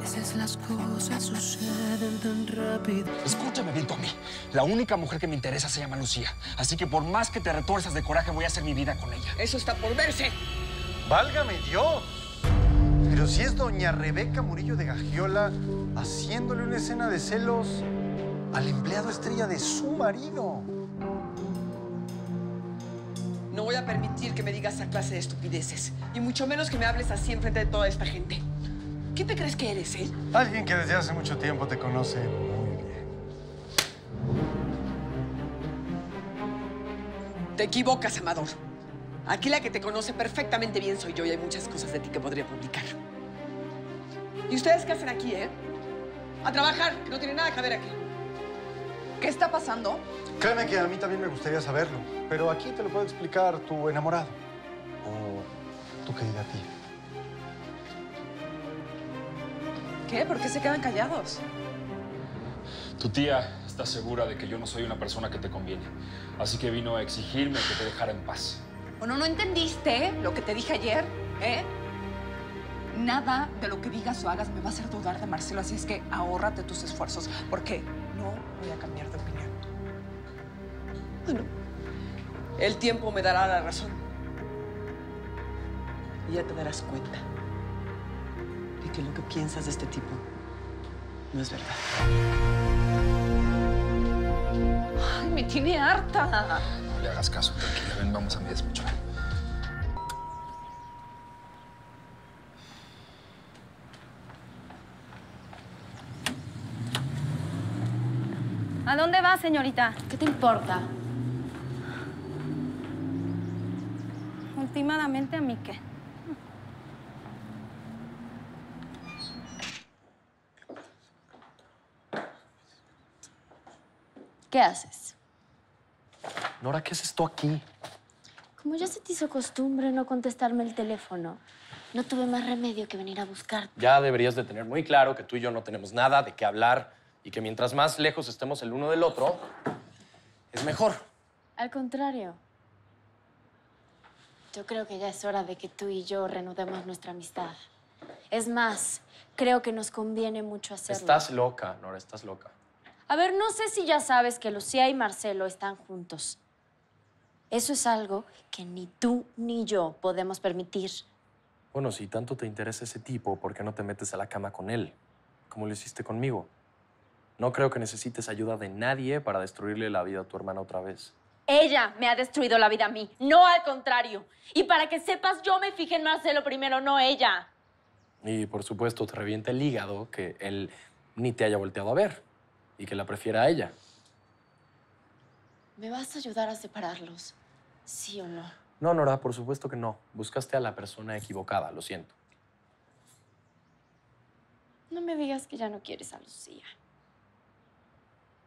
veces las cosas suceden tan rápido. Escúchame bien, Tommy. La única mujer que me interesa se llama Lucía. Así que por más que te retuerzas de coraje, voy a hacer mi vida con ella. Eso está por verse. ¡Válgame Dios! Pero si es doña Rebeca Murillo de Gagiola haciéndole una escena de celos al empleado estrella de su marido. No voy a permitir que me digas esa clase de estupideces. Y mucho menos que me hables así enfrente de toda esta gente. ¿Quién te crees que eres, eh? Alguien que desde hace mucho tiempo te conoce muy bien. Te equivocas, Amador. Aquí la que te conoce perfectamente bien soy yo y hay muchas cosas de ti que podría publicar. ¿Y ustedes qué hacen aquí, eh? A trabajar, que no tiene nada que ver aquí. ¿Qué está pasando? Créeme que a mí también me gustaría saberlo, pero aquí te lo puede explicar tu enamorado o tu querida tía. ¿Qué? ¿Por qué se quedan callados? Tu tía está segura de que yo no soy una persona que te conviene. Así que vino a exigirme que te dejara en paz. Bueno, ¿no entendiste lo que te dije ayer? ¿Eh? Nada de lo que digas o hagas me va a hacer dudar de Marcelo, así es que ahórrate tus esfuerzos, porque no voy a cambiar de opinión. Bueno, el tiempo me dará la razón. Y ya te darás cuenta de que lo que piensas de este tipo no es verdad. Ay, me tiene harta. No le hagas caso, tranquila. Ven, vamos a mi despacho. ¿A dónde va, señorita? ¿Qué te importa? Últimamente a mí qué. ¿Qué haces? Nora, ¿qué es esto aquí? Como ya se te hizo costumbre no contestarme el teléfono, no tuve más remedio que venir a buscarte. Ya deberías de tener muy claro que tú y yo no tenemos nada de qué hablar y que mientras más lejos estemos el uno del otro, es mejor. Al contrario. Yo creo que ya es hora de que tú y yo reanudemos nuestra amistad. Es más, creo que nos conviene mucho hacerlo. Estás loca, Nora, estás loca. A ver, no sé si ya sabes que Lucía y Marcelo están juntos. Eso es algo que ni tú ni yo podemos permitir. Bueno, si tanto te interesa ese tipo, ¿por qué no te metes a la cama con él? Como lo hiciste conmigo. No creo que necesites ayuda de nadie para destruirle la vida a tu hermana otra vez. Ella me ha destruido la vida a mí, no al contrario. Y para que sepas, yo me fijé en Marcelo primero, no ella. Y por supuesto te revienta el hígado que él ni te haya volteado a ver y que la prefiera a ella. ¿Me vas a ayudar a separarlos? ¿Sí o no? No, Nora, por supuesto que no. Buscaste a la persona equivocada, lo siento. No me digas que ya no quieres a Lucía.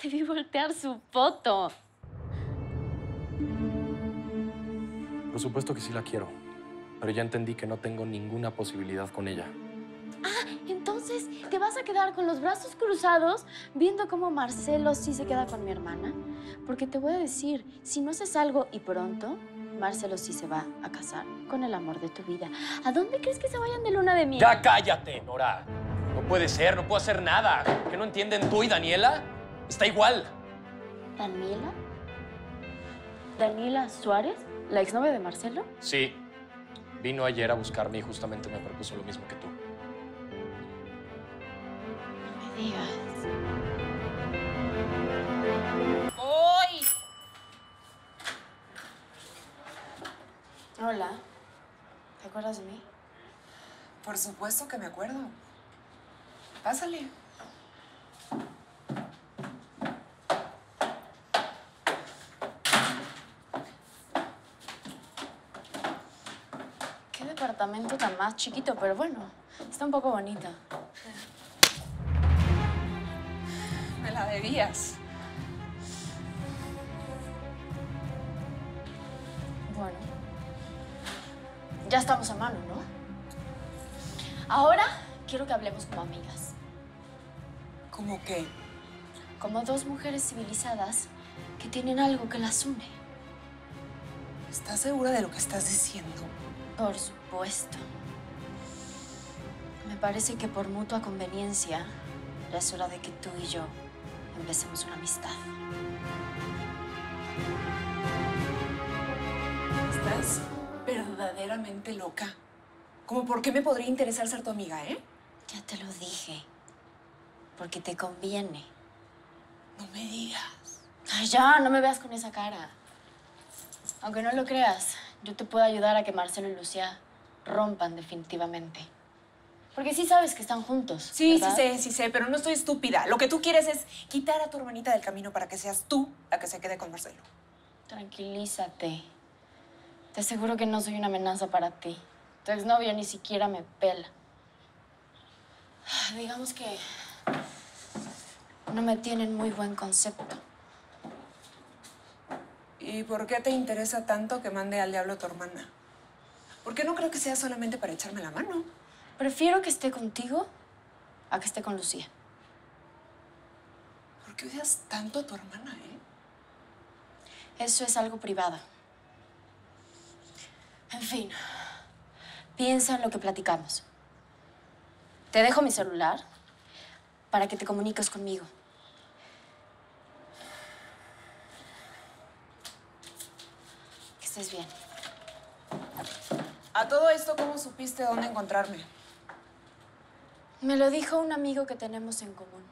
Te vi voltear su foto. Por supuesto que sí la quiero, pero ya entendí que no tengo ninguna posibilidad con ella. Ah, quedar con los brazos cruzados viendo cómo Marcelo sí se queda con mi hermana? Porque te voy a decir, si no haces algo y pronto, Marcelo sí se va a casar con el amor de tu vida. ¿A dónde crees que se vayan de luna de miel? ¡Ya cállate, Nora! No puede ser, no puedo hacer nada. ¿Que no entienden tú y Daniela? Está igual. ¿Daniela? ¿Daniela Suárez? ¿La exnovia de Marcelo? Sí. Vino ayer a buscarme y justamente me propuso lo mismo que tú. ¡Hoy! Hola. ¿Te acuerdas de mí? Por supuesto que me acuerdo. Pásale. Qué departamento tan más chiquito, pero bueno, está un poco bonito. Debías. Bueno. Ya estamos a mano, ¿no? Ahora quiero que hablemos como amigas. ¿Cómo qué? Como dos mujeres civilizadas que tienen algo que las une. ¿Estás segura de lo que estás diciendo? Por supuesto. ¿Me parece que por mutua conveniencia ya es hora de que tú y yo empecemos una amistad. Estás verdaderamente loca. ¿Cómo por qué me podría interesar ser tu amiga, eh? Ya te lo dije. Porque te conviene. No me digas. Ay, ya, no me veas con esa cara. Aunque no lo creas, yo te puedo ayudar a que Marcelo y Lucía rompan definitivamente. Porque sí sabes que están juntos. Sí, ¿verdad? sí sé, sí sé, pero no estoy estúpida. Lo que tú quieres es quitar a tu hermanita del camino para que seas tú la que se quede con Marcelo. Tranquilízate. Te aseguro que no soy una amenaza para ti. Tu exnovio ni siquiera me pela. Ah, Digamos que no me tienen muy buen concepto. ¿Y por qué te interesa tanto que mande al diablo a tu hermana? Porque no creo que sea solamente para echarme la mano. Prefiero que esté contigo a que esté con Lucía. ¿Por qué odias tanto a tu hermana, eh? Eso es algo privado. En fin, piensa en lo que platicamos. Te dejo mi celular para que te comuniques conmigo. Que estés bien. A todo esto, ¿cómo supiste dónde encontrarme? Me lo dijo un amigo que tenemos en común.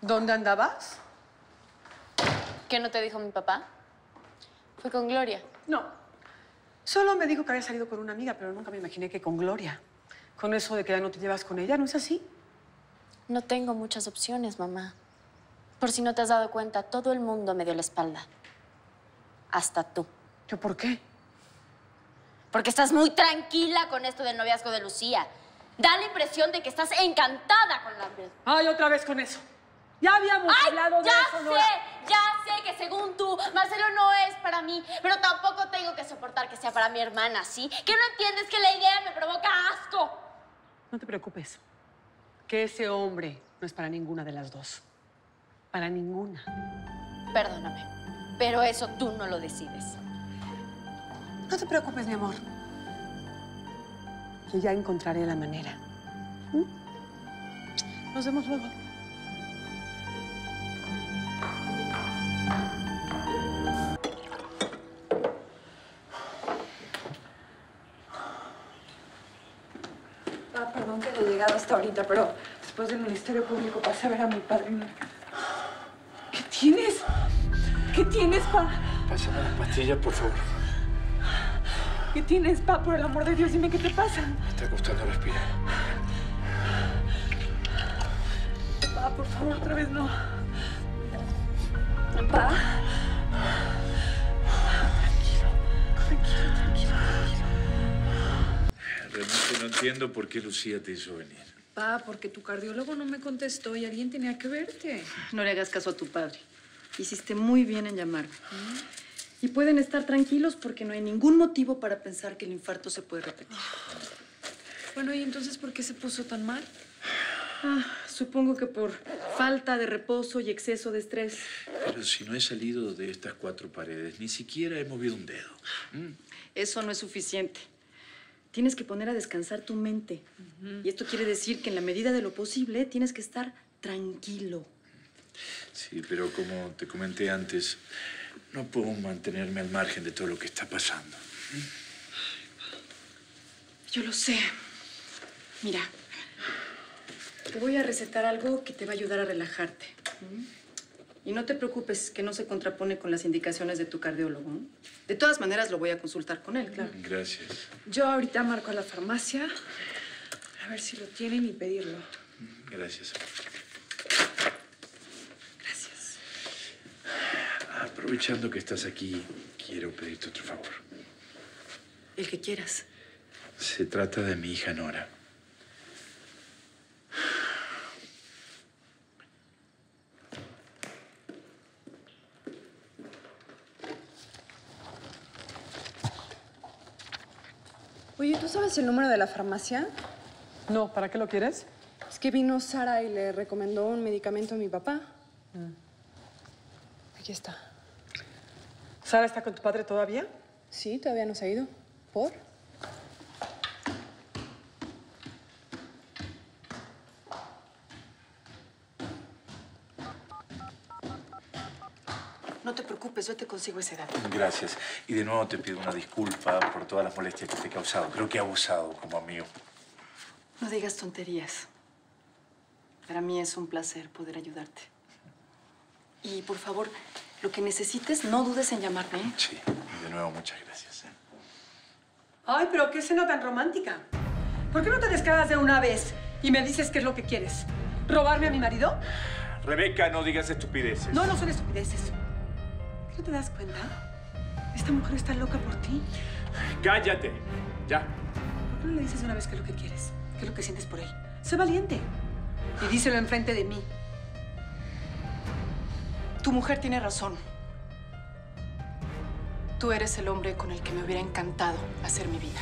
¿Dónde andabas? ¿Qué no te dijo mi papá? Fue con Gloria. No. Solo me dijo que había salido con una amiga, pero nunca me imaginé que con Gloria. Con eso de que ya no te llevas con ella, ¿no es así? No tengo muchas opciones, mamá. Por si no te has dado cuenta, todo el mundo me dio la espalda. Hasta tú. ¿Yo por qué? Porque estás muy tranquila con esto del noviazgo de Lucía. Da la impresión de que estás encantada con la... Ay, otra vez con eso. Ya habíamos ¡Ay, hablado de ya eso, sé! Nora. Ya sé que según tú, Marcelo no es para mí, pero tampoco tengo que soportar que sea para mi hermana, ¿sí? ¿Que no entiendes que la idea me provoca asco? No te preocupes. Que ese hombre no es para ninguna de las dos. Para ninguna. Perdóname, pero eso tú no lo decides. No te preocupes, mi amor. Que ya encontraré la manera. ¿Mm? Nos vemos luego. Ah, perdón que haya llegado hasta ahorita, pero después del Ministerio Público pasé a ver a mi padrino. ¿Qué tienes? ¿Qué tienes, pa? Pásame las pastillas, por favor. ¿Qué tienes, pa? Por el amor de Dios, dime qué te pasa. Me está costando respirar. Pa, por favor, otra vez no. Pa. Realmente no entiendo por qué Lucía te hizo venir. Pa, porque tu cardiólogo no me contestó y alguien tenía que verte. No le hagas caso a tu padre. Hiciste muy bien en llamarme. Y pueden estar tranquilos porque no hay ningún motivo para pensar que el infarto se puede repetir. Bueno, ¿y entonces por qué se puso tan mal? Ah, supongo que por falta de reposo y exceso de estrés. Pero si no he salido de estas cuatro paredes, ni siquiera he movido un dedo. ¿Mm? Eso no es suficiente. Tienes que poner a descansar tu mente. Y esto quiere decir que en la medida de lo posible tienes que estar tranquilo. Sí, pero como te comenté antes, no puedo mantenerme al margen de todo lo que está pasando. Yo lo sé. Mira, te voy a recetar algo que te va a ayudar a relajarte. Y no te preocupes, que no se contrapone con las indicaciones de tu cardiólogo. De todas maneras, lo voy a consultar con él, claro. Gracias. Yo ahorita marco a la farmacia a ver si lo tienen y pedirlo. Gracias. Gracias. Aprovechando que estás aquí, quiero pedirte otro favor. El que quieras. Se trata de mi hija Nora. Oye, ¿tú sabes el número de la farmacia? No, ¿para qué lo quieres? Es que vino Sara y le recomendó un medicamento a mi papá. Mm. Aquí está. ¿Sara está con tu padre todavía? Sí, todavía no se ha ido. ¿Por? No te preocupes, yo te consigo ese dato. Gracias. Y de nuevo te pido una disculpa por todas las molestias que te he causado. Creo que he abusado como amigo. No digas tonterías. Para mí es un placer poder ayudarte. Y por favor, lo que necesites, no dudes en llamarme. ¿eh? Sí, y de nuevo muchas gracias. ¿eh? Ay, pero qué escena tan romántica. ¿Por qué no te descaras de una vez y me dices qué es lo que quieres? ¿Robarme a mi marido? Rebeca, no digas estupideces. No, no son estupideces. ¿Qué no te das cuenta? Esta mujer está loca por ti. Cállate. Ya. ¿Por qué no le dices de una vez qué es lo que quieres? ¿Qué es lo que sientes por él? Sé valiente. Y díselo enfrente de mí. Tu mujer tiene razón. Tú eres el hombre con el que me hubiera encantado hacer mi vida.